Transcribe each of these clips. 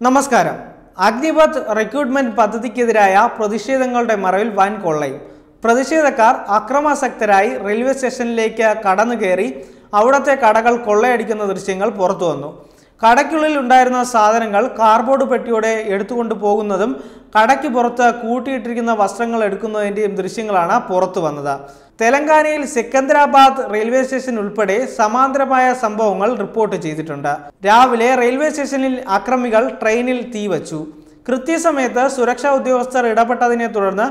നമസ്കാരം. അഗ്നിപത് റിക്രൂട്ട്മെന്റ് പദ്ധതിക്കെതിരായ പ്രതിഷേധങ്ങളുടെ മറവിൽ വൻ കൊള്ളയും. പ്രതിഷേധക്കാർ അക്രമാസക്തരായി റെയിൽവേ സ്റ്റേഷനിലേക്ക് കടന്നു കയറി അവിടുത്തെ കടകൾ കൊള്ളയടിക്കുന്ന ദൃശ്യങ്ങൾ പുറത്തു വന്നു കടയ്ക്കുള്ളിൽ ഉണ്ടായിരുന്ന സാധനങ്ങൾ കാർബോർഡ് പെട്ടിയോടെ എടുത്തുകൊണ്ട് പോകുന്നതും കടയ്ക്ക് പുറത്ത് കൂട്ടിയിട്ടിരിക്കുന്ന വസ്ത്രങ്ങൾ എടുക്കുന്നതിന്റെയും ദൃശ്യങ്ങളാണ് പുറത്തു വന്നത്. തെലങ്കാനയിൽ സെക്കന്ദരാബാദ് റെയിൽവേ സ്റ്റേഷൻ ഉൾപ്പെടെ സമാന്തരമായ സംഭവങ്ങൾ റിപ്പോർട്ട് ചെയ്തിട്ടുണ്ട്. രാവിലെ റെയിൽവേ സ്റ്റേഷനിൽ അക്രമികൾ ട്രെയിനിൽ തീവച്ചു കൃത്യസമയത്ത് സുരക്ഷാ ഉദ്യോഗസ്ഥർ ഇടപെട്ടതിനെ തുടർന്ന്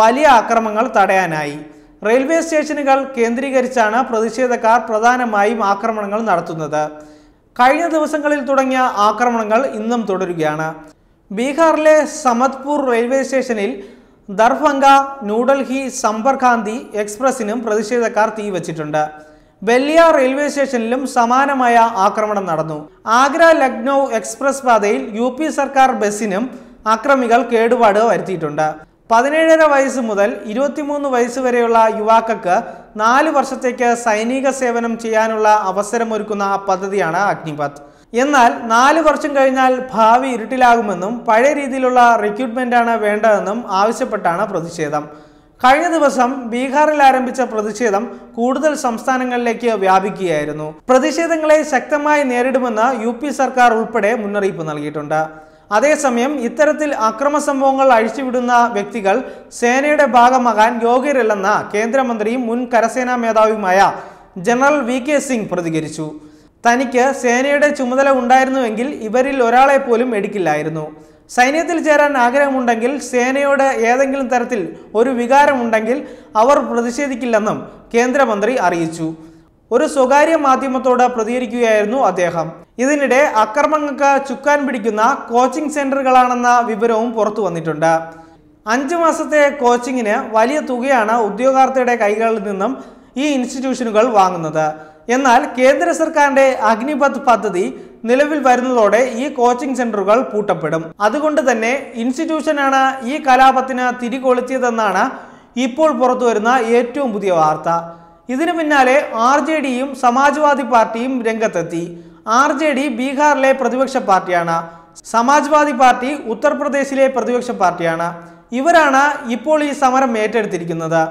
വലിയ അക്രമങ്ങൾ തടയാനായി. റെയിൽവേ സ്റ്റേഷനുകൾ കേന്ദ്രീകരിച്ചാണ് പ്രതിഷേധക്കാർ പ്രധാനമായും ആക്രമണങ്ങൾ നടത്തുന്നത്. കഴിഞ്ഞ ദിവസങ്ങളിൽ തുടങ്ങിയ ആക്രമണങ്ങൾ ഇന്നും തുടരുകയാണ്. ബീഹാറിലെ സമത്പൂർ റെയിൽവേ സ്റ്റേഷനിൽ ദർഭംഗ ന്യൂഡൽഹി സമ്പർക്രാന്തി എക്സ്പ്രസിനും പ്രതിഷേധക്കാർ തീവച്ചിട്ടുണ്ട്. ബല്ലിയ റെയിൽവേ സ്റ്റേഷനിലും സമാനമായ ആക്രമണം നടന്നു. ആഗ്ര ലക്നൗ എക്സ്പ്രസ് പാതയിൽ യു സർക്കാർ ബസ്സിനും അക്രമികൾ കേടുപാട് വരുത്തിയിട്ടുണ്ട്. പതിനേഴര വയസ്സ് മുതൽ ഇരുപത്തിമൂന്ന് വയസ്സ് വരെയുള്ള യുവാക്കൾക്ക് നാല് വർഷത്തേക്ക് സൈനിക സേവനം ചെയ്യാനുള്ള അവസരമൊരുക്കുന്ന പദ്ധതിയാണ് അഗ്നിപാത് എന്നാൽ നാല് വർഷം കഴിഞ്ഞാൽ ഭാവി ഇരുട്ടിലാകുമെന്നും പഴയ രീതിയിലുള്ള റിക്രൂട്ട്മെന്റാണ് വേണ്ടതെന്നും ആവശ്യപ്പെട്ടാണ് പ്രതിഷേധം. കഴിഞ്ഞ ദിവസം ബീഹാറിൽ ആരംഭിച്ച പ്രതിഷേധം കൂടുതൽ സംസ്ഥാനങ്ങളിലേക്ക് വ്യാപിക്കുകയായിരുന്നു. പ്രതിഷേധങ്ങളെ ശക്തമായി നേരിടുമെന്ന് യു സർക്കാർ ഉൾപ്പെടെ മുന്നറിയിപ്പ് നൽകിയിട്ടുണ്ട്. അതേസമയം ഇത്തരത്തിൽ അക്രമ സംഭവങ്ങൾ അഴിച്ചുവിടുന്ന വ്യക്തികൾ സേനയുടെ ഭാഗമാകാൻ യോഗ്യരല്ലെന്ന കേന്ദ്രമന്ത്രിയും മുൻ കരസേനാ മേധാവിയുമായ ജനറൽ വി കെ സിംഗ് പ്രതികരിച്ചു. തനിക്ക് സേനയുടെ ചുമതല ഉണ്ടായിരുന്നുവെങ്കിൽ ഇവരിൽ ഒരാളെ പോലും എടുക്കില്ലായിരുന്നു. സൈന്യത്തിൽ ചേരാൻ ആഗ്രഹമുണ്ടെങ്കിൽ സേനയോട് ഏതെങ്കിലും തരത്തിൽ ഒരു വികാരമുണ്ടെങ്കിൽ അവർ പ്രതിഷേധിക്കില്ലെന്നും കേന്ദ്രമന്ത്രി അറിയിച്ചു. ഒരു സ്വകാര്യ മാധ്യമത്തോട് പ്രതികരിക്കുകയായിരുന്നു അദ്ദേഹം. ഇതിനിടെ അക്രമങ്ങൾക്ക് ചുക്കാൻ പിടിക്കുന്ന കോച്ചിംഗ് സെന്ററുകളാണെന്ന വിവരവും പുറത്തു വന്നിട്ടുണ്ട്. അഞ്ചു മാസത്തെ കോച്ചിങ്ങിന് വലിയ തുകയാണ് ഉദ്യോഗാർത്ഥിയുടെ കൈകളിൽ നിന്നും ഈ ഇൻസ്റ്റിറ്റ്യൂഷനുകൾ വാങ്ങുന്നത്. എന്നാൽ കേന്ദ്ര സർക്കാരിന്റെ അഗ്നിപത് പദ്ധതി നിലവിൽ വരുന്നതോടെ ഈ കോച്ചിംഗ് സെന്ററുകൾ പൂട്ടപ്പെടും. അതുകൊണ്ട് തന്നെ ഇൻസ്റ്റിറ്റ്യൂഷനാണ് ഈ കലാപത്തിന് തിരികൊളുത്തിയതെന്നാണ് ഇപ്പോൾ പുറത്തു വരുന്ന ഏറ്റവും പുതിയ വാർത്ത. ഇതിനു പിന്നാലെ ആർ ജെ ഡിയും സമാജ്വാദി പാർട്ടിയും രംഗത്തെത്തി. ആർ ജെ ഡി ബീഹാറിലെ പ്രതിപക്ഷ പാർട്ടിയാണ്. സമാജ്വാദി പാർട്ടി ഉത്തർപ്രദേശിലെ പ്രതിപക്ഷ പാർട്ടിയാണ്. ഇവരാണ് ഇപ്പോൾ ഈ സമരം ഏറ്റെടുത്തിരിക്കുന്നത്.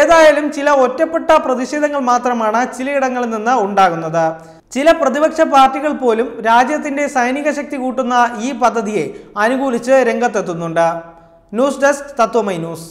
ഏതായാലും ചില ഒറ്റപ്പെട്ട പ്രതിഷേധങ്ങൾ മാത്രമാണ് ചിലയിടങ്ങളിൽ നിന്ന് ഉണ്ടാകുന്നത്. ചില പ്രതിപക്ഷ പാർട്ടികൾ പോലും രാജ്യത്തിന്റെ സൈനിക ശക്തി കൂട്ടുന്ന ഈ പദ്ധതിയെ അനുകൂലിച്ച് രംഗത്തെത്തുന്നുണ്ട്. News desk Tatwamayi news.